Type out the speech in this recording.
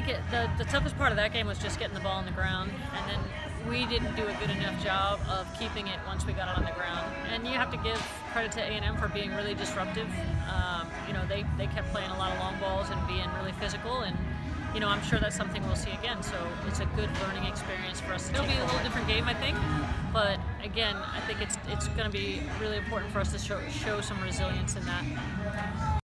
think it, the, the toughest part of that game was just getting the ball on the ground, and then we didn't do a good enough job of keeping it once we got it on the ground. And you have to give credit to A&M for being really disruptive. Um, you know, they, they kept playing a lot of long balls and being really physical, and you know, I'm sure that's something we'll see again. So it's a good learning experience for us. It'll be a little different game, I think, but again, I think it's it's going to be really important for us to show, show some resilience in that.